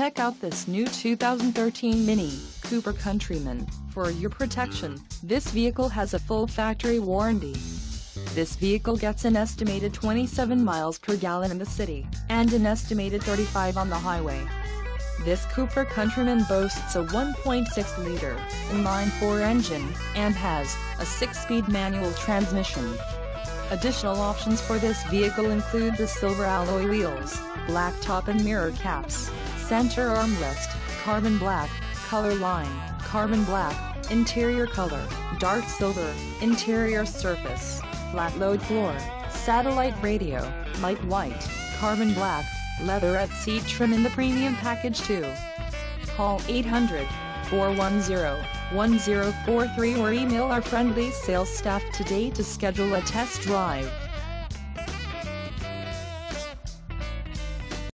Check out this new 2013 Mini Cooper Countryman. For your protection, this vehicle has a full factory warranty. This vehicle gets an estimated 27 miles per gallon in the city, and an estimated 35 on the highway. This Cooper Countryman boasts a 1.6-liter inline-four engine, and has a 6-speed manual transmission. Additional options for this vehicle include the silver alloy wheels, black top and mirror caps, center armrest, carbon black, color line, carbon black, interior color, dark silver, interior surface, flat load floor, satellite radio, light white, carbon black, leatherette seat trim in the premium package too. Call 800-410-1043 or email our friendly sales staff today to schedule a test drive.